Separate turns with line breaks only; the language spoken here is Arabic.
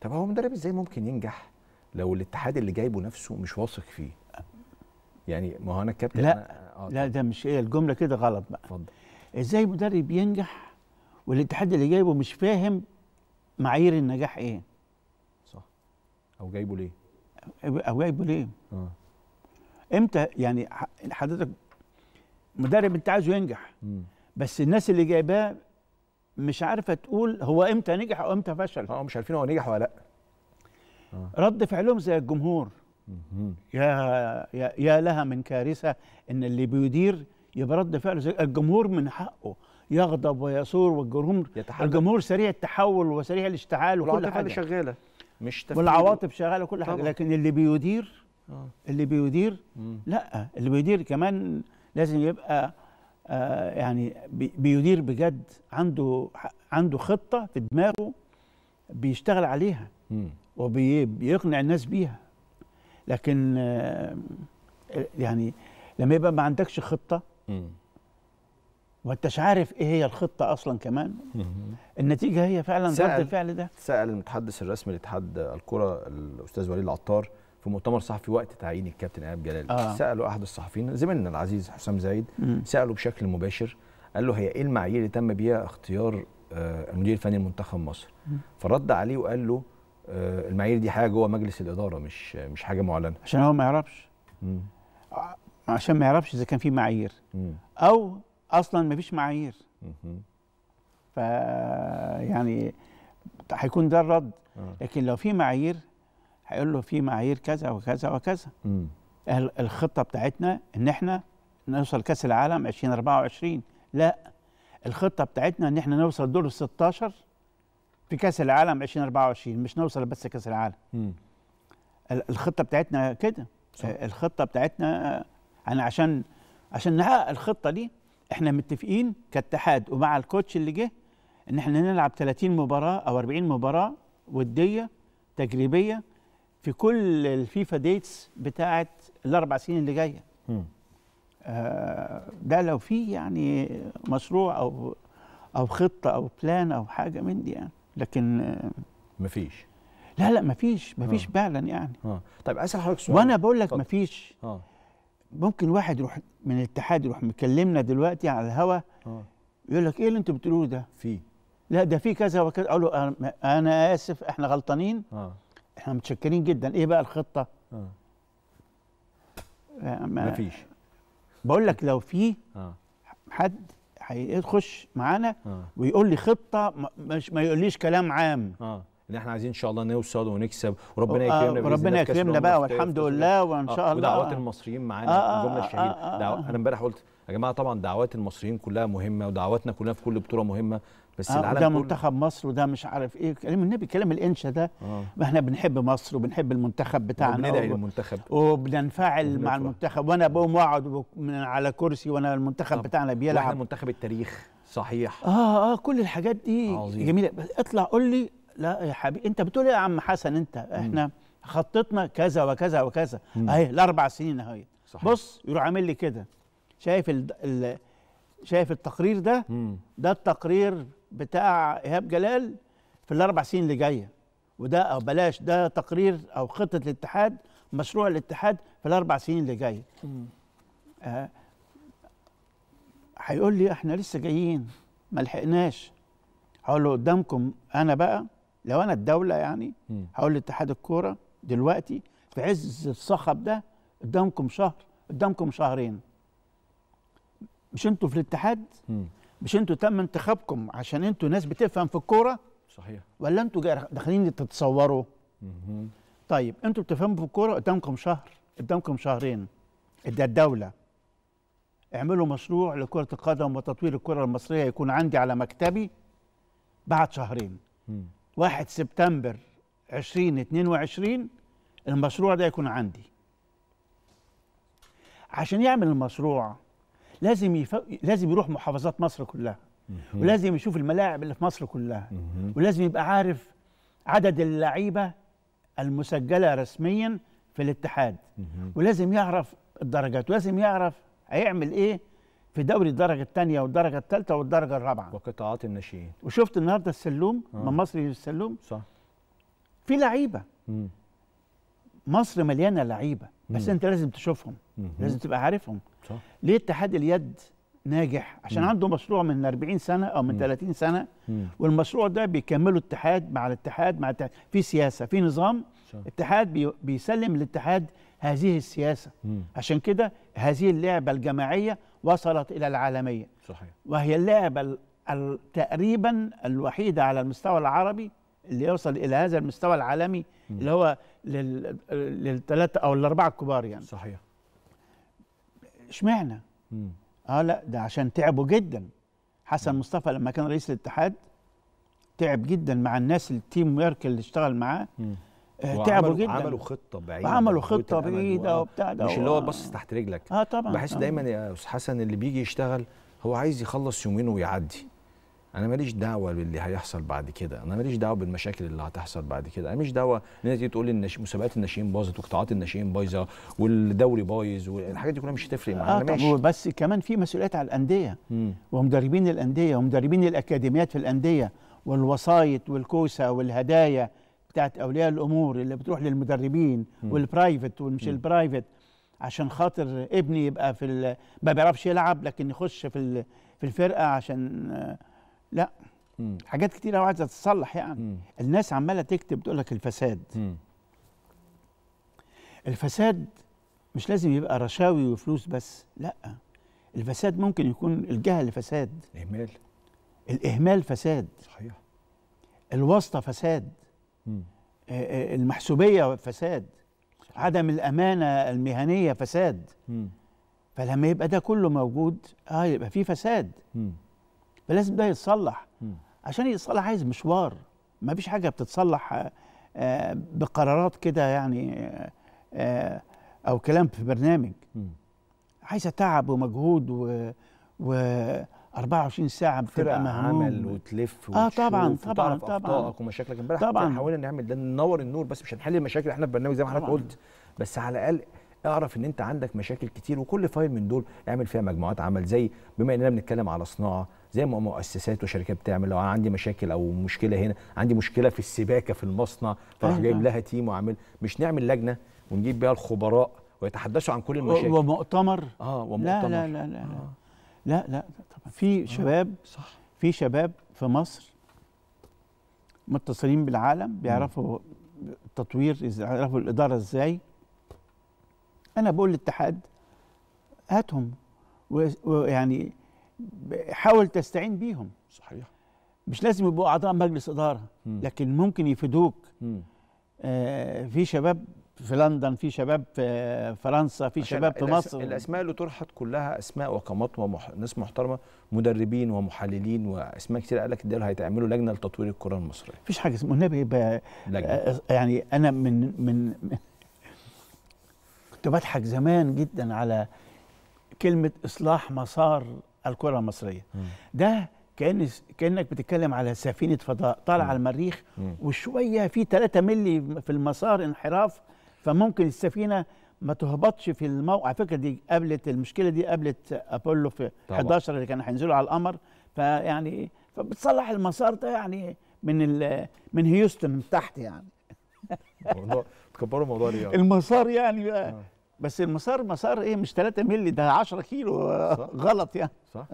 طب هو مدرب إزاي ممكن ينجح لو الاتحاد اللي جايبه نفسه مش واثق فيه؟ يعني ما هو أنا الكابتن
لا،
أنا- آه
لا ده مش إيه الجملة كده غلط بقى.
اتفضل.
إزاي مدرب ينجح والاتحاد اللي جايبه مش فاهم معايير النجاح إيه؟
صح. أو جايبه ليه؟
أو جايبه ليه؟
آه.
إمتى؟ يعني حضرتك مدرب أنت عايزه ينجح
مم.
بس الناس اللي جايباه مش عارفة تقول هو إمتى نجح أو إمتى فشل.
آه مش عارفين هو نجح ولا لأ.
رد فعلهم زي الجمهور. يا يا, يا لها من كارثة إن اللي بيدير يبقى رد فعله زي الجمهور من حقه. يغضب ويثور والجمهور
يتحدث.
الجمهور سريع التحول وسريع الاشتعال وكل حاجة.
شغالة. مش تفكير
والعواطف شغالة كل حاجة.
طبعا.
لكن اللي بيدير
آه.
اللي بيدير
مم.
لأ اللي بيدير كمان لازم يبقى آه يعني بي- بيدير بجد عنده عنده خطة في دماغه بيشتغل عليها. وبيقنع الناس بيها لكن آه يعني لما يبقى ما عندكش
خطة.
وانتش عارف إيه هي الخطة أصلا كمان. النتيجة هي فعلا رد. الفعل ده
سأل المتحدث الرسمي لاتحاد الكرة الأستاذ وليد العطار في مؤتمر صحفي وقت تعيين الكابتن إيهاب جلال
آه.
سأله أحد الصحفيين زميلنا العزيز حسام زايد
مم.
سأله بشكل مباشر قال له هي إيه المعايير اللي تم بيها اختيار آه، المدير الفني لمنتخب مصر. فرد عليه وقال له آه، المعايير دي حاجة جوه مجلس الإدارة مش مش حاجة معلنة
عشان هو ما يعرفش
مم.
عشان ما يعرفش إذا كان في معايير. أو أصلا ما فيش معايير. ف يعني هيكون ده الرد
آه.
لكن لو في معايير هيقول له في معايير كذا وكذا وكذا
مم.
ال- الخطة بتاعتنا إن إحنا نوصل كأس العالم 2024 لا الخطة بتاعتنا إن إحنا نوصل دور ال 16 في كأس العالم 2024 مش نوصل بس كأس العالم
مم.
ال- الخطة بتاعتنا كده
صح.
الخطة بتاعتنا أنا عشان عشان نحقق الخطة دي إحنا متفقين كاتحاد ومع الكوتش اللي جه إن إحنا نلعب 30 مباراة أو 40 مباراة ودية تجريبية في كل ال FIFA dates بتاعه الأربع سنين اللي
جاية.
آه، ده لو في يعني مشروع أو أو خطة أو plan أو حاجة من دي يعني. لكن آه،
مفيش.
لا لا مفيش مفيش
آه.
فعلا يعني.
آه. طيب أسأل حضرتك سؤال.
وأنا بقول لك. مفيش.
آه.
ممكن واحد يروح من الاتحاد يروح مكلمنا دلوقتي على الهوا
آه.
يقول لك إيه اللي أنتوا بتقولوه ده؟
في.
لا ده في كذا وكذا. أقول له أنا- أنا آسف إحنا غلطانين.
آه.
إحنا متشكرين جدا. إيه بقى الخطة؟
آه.
آه، ما
مفيش.
بقول لك لو في
آه.
حد هيخش معانا
آه.
ويقول لي خطة مش ما يقوليش كلام عام.
آه. إن إحنا عايزين إن شاء الله نوصل ونكسب. وربنا
آه،
يكرمنا بإذن
ربنا يكرمنا بقى والحمد لله وإن
آه،
شاء الله.
ودعوات
آه.
المصريين معانا
آه، آه،
الجمله
آه،
الشهيره
آه،
دعو...
آه.
أنا إمبارح قلت يا جماعة طبعا دعوات المصريين كلها مهمة ودعواتنا كلنا في كل بطولة مهمة. بس
آه،
العالم كله.
منتخب مصر وده مش عارف إيه. كلام النبي كلام الإنشا ده.
آه.
ما إحنا بنحب مصر وبنحب المنتخب بتاعنا
بندعي
و-
للمنتخب.
وبننفعل مع. المنتخب. وأنا بقوم وأقعد على كرسي وأنا المنتخب
طب.
بتاعنا
وإحنا
بيلعب
منتخب التاريخ صحيح.
آه آه كل الحاجات دي
عظيم.
جميلة. اطلع قول لي لا يا حبيبي أنت بتقول إيه يا عم حسن؟ أنت إحنا خطتنا كذا وكذا وكذا. أهي الأربع سنين اهي بص يروح عامل لي كده. شايف ال... ال... شايف التقرير ده؟
مم.
ده التقرير بتاع إيهاب جلال في الأربع سنين اللي جاية. وده أو بلاش ده تقرير أو خطة الاتحاد مشروع الاتحاد في الأربع سنين اللي جاية. آه، هيقول لي إحنا لسه جايين ما لحقناش. هقول له قدامكم أنا بقى لو أنا الدولة يعني. هقول لاتحاد الكورة دلوقتي في عز الصخب ده قدامكم شهر قدامكم شهرين. مش أنتوا في الاتحاد. مش أنتوا تم انتخابكم عشان أنتوا ناس بتفهم في الكورة؟
صحيح.
ولا أنتوا داخلين تتصوروا؟
مم.
طيب أنتوا بتفهموا في الكورة قدامكم شهر قدامكم شهرين. ده الدولة. اعملوا مشروع لكرة القدم وتطوير الكرة المصرية يكون عندي على مكتبي بعد شهرين.
مم.
1 سبتمبر 2022 المشروع ده يكون عندي. عشان يعمل المشروع لازم يف... لازم يروح محافظات مصر كلها. ولازم يشوف الملاعب اللي في مصر كلها. ولازم يبقى عارف عدد اللعيبة المسجلة رسميا في الاتحاد. ولازم يعرف الدرجات ولازم يعرف هيعمل إيه في دوري الدرجة الثانية والدرجة الثالثه والدرجة الرابعة
وقطاعات الناشئين
وشفت النهارده السلوم
آه.
من مصري للسلوم
صح
في
لعيبة.
مصر مليانة لعيبة بس
مم.
انت لازم تشوفهم
مم.
لازم تبقى عارفهم
صح
ليه اتحاد اليد ناجح عشان
مم.
عنده مشروع من 40 سنة أو من
مم.
30 سنة
مم.
والمشروع ده بيكمله اتحاد مع الاتحاد مع الاتحاد. في سياسة في نظام
صح
اتحاد بي بيسلم الاتحاد هذه السياسة
مم.
عشان كده هذه اللعبة الجماعية وصلت إلى العالمية
صحيح
وهي اللعبة ال- ال- تقريبا الوحيدة على المستوى العربي اللي يوصل إلى هذا المستوى العالمي
مم.
اللي هو لل- للثلاثة أو الأربعة الكبار يعني.
صحيح.
اشمعنى. آه لا ده عشان تعبوا جدا. حسن مصطفى لما كان رئيس الاتحاد تعب جدا مع الناس التيم ويرك اللي اشتغل معاه. آه تعبوا جدا.
عملوا خطة بعيدة.
وعملوا
وقوة
خطة
بعيدة
وبتاع ده.
مش اللي هو باصص تحت رجلك.
آه طبعا.
بحس
آه.
دايما يا أستاذ حسن اللي بيجي يشتغل هو عايز يخلص يومين ويعدي. أنا ماليش دعوة باللي هيحصل بعد كده أنا ماليش دعوة بالمشاكل اللي هتحصل بعد كده أنا ماليش دعوة إن انت تيجي تقول لي النش... مسابقات الناشئين باظت وقطاعات الناشئين بايظة والدوري بايظ والحاجات دي كلها مش هتفرق معانا
طبعا
ماشي
بس كمان في مسؤوليات على الأندية
مم.
ومدربين الأندية ومدربين الأكاديميات في الأندية والوسايط والكوسة والهدايا بتاعت أولياء الأمور اللي بتروح للمدربين
مم.
وال private والمش
مم.
ال private عشان خاطر ابني يبقى في ال- ما بيعرفش يلعب لكن يخش في ال- في الفرقة عشان آه، لا.
مم.
حاجات كتير قوي عايزة تتصلح يعني.
مم.
الناس عمالة تكتب تقول لك الفساد.
مم.
الفساد مش لازم يبقى رشاوي وفلوس بس لا. الفساد ممكن يكون الجهل فساد.
اهمال
الإهمال فساد.
صحيح.
الواسطة فساد.
مم.
آه، آه، المحسوبية فساد. عدم الأمانة المهنية فساد.
مم.
فلما يبقى ده كله موجود آه يبقى في فساد.
مم.
فلازم ده يتصلح. عشان يتصلح عايز مشوار ما فيش حاجة بتتصلح آه، بقرارات كده يعني آه، آه، أو كلام في برنامج. عايزه تعب ومجهود و, و 24
ساعة
بتبقى مهموم
عمل وتلف
آه، طبعاً، طبعاً، طبعاً.
أخطائك ومشاكلك امبارح
طبعاً.
حاولنا نعمل ده ننور النور بس مش هنحل المشاكل إحنا في برنامج زي ما حضرتك. قلت بس على الأقل اعرف ان انت عندك مشاكل كتير وكل file من دول اعمل فيها مجموعات عمل زي بما اننا بنتكلم على صناعة زي ما مؤسسات وشركات بتعمل لو أنا عندي مشاكل أو مشكلة هنا عندي مشكلة في السباكة في المصنع فراح
أيوة.
جايب لها team وعامل مش نعمل لجنة ونجيب بيها الخبراء ويتحدثوا عن كل المشاكل.
ومؤتمر؟ آه
ومؤتمر.
لا لا لا لا.
آه.
لا لا طبعا. في شباب
صح.
في شباب في مصر متصلين بالعالم بيعرفوا التطوير يعرفوا الإدارة إزاي أنا بقول للاتحاد هاتهم ويعني حاول تستعين بيهم.
صحيح.
مش لازم يبقوا أعضاء مجلس إدارة
مم.
لكن ممكن يفيدوك. آه، في شباب في لندن في شباب في فرنسا في شباب في مصر.
الأسماء اللي طرحت كلها أسماء وقامات ومح... ناس محترمة مدربين ومحللين وأسماء كتير قال لك دول هيتعملوا لجنة لتطوير الكرة المصرية.
مفيش حاجة اسمها النبي يبقى
لجنة.
آه، يعني أنا من من- كنت بضحك زمان جدا على كلمة إصلاح مسار الكرة المصرية
مم.
ده كأن كأنك بتتكلم على سفينة فضاء طالعة المريخ
مم.
وشوية في 3 ملي في المسار انحراف فممكن السفينة ما تهبطش في الموقع على فكرة دي قابلت المشكلة دي قابلت أبولو في
طبعا.
11 اللي كانوا هينزلوا على القمر فيعني فبتصلح المسار ده يعني من من هيوستن من تحت يعني
موضوع تكبروا الموضوع ليه
المسار يعني بقى
آه.
بس المسار مسار إيه؟ مش 3 مللي ده 10 كيلو
صح.
غلط يعني.
صح.